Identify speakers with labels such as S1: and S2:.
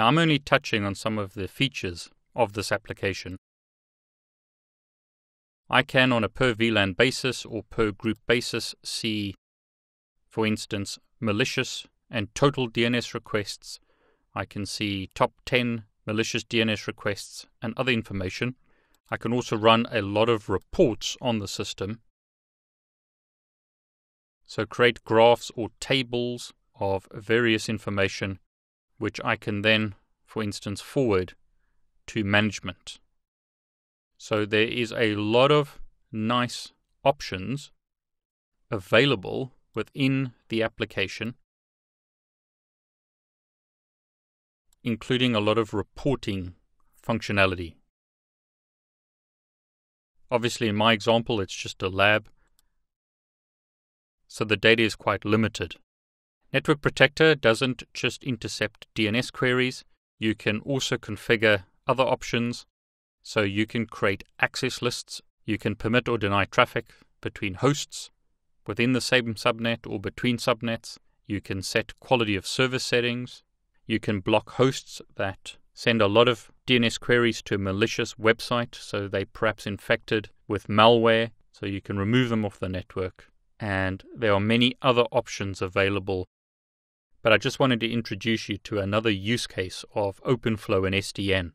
S1: Now, I'm only touching on some of the features of this application. I can, on a per VLAN basis or per group basis, see, for instance, malicious and total DNS requests. I can see top 10 malicious DNS requests and other information. I can also run a lot of reports on the system. So create graphs or tables of various information, which I can then, for instance, forward to management. So there is a lot of nice options available within the application, including a lot of reporting functionality. Obviously, in my example, it's just a lab, so the data is quite limited. Network Protector doesn't just intercept DNS queries, you can also configure other options so you can create access lists, you can permit or deny traffic between hosts within the same subnet or between subnets. You can set quality of service settings. You can block hosts that send a lot of DNS queries to a malicious website, so they perhaps infected with malware, so you can remove them off the network. And there are many other options available. But I just wanted to introduce you to another use case of OpenFlow and SDN